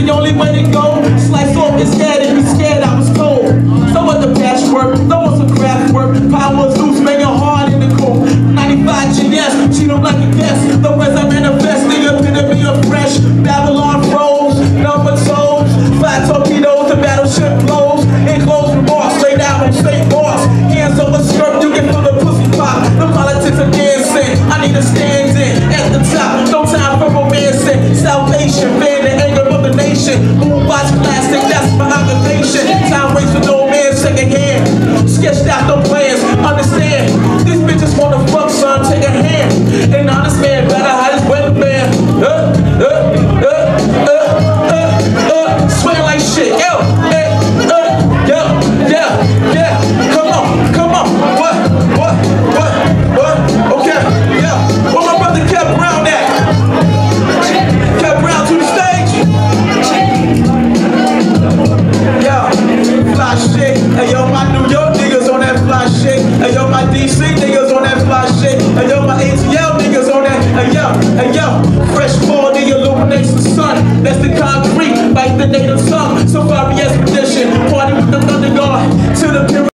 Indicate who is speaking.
Speaker 1: the only way to go. Slice off his head and be scared I was cold. So what the patchwork, throw on some craft work. Power make it hard in the cool. 95 GS, she don't like a guess. The rest I manifest, the epitome of fresh. Babylon froze, number toes. Five torpedoes, the battleship blows. Enclosed remorse, laid out on state boss. Hands over skirt, you can feel the pussy pop. The politics of dancing, I need a stand in. At the top, Sketched out my niggas on that fly shit. Hey yo, my ATL niggas on that. Hey yo, hey yo, fresh fall the illuminates the sun. That's the concrete, like the native tongue. Safari expedition, party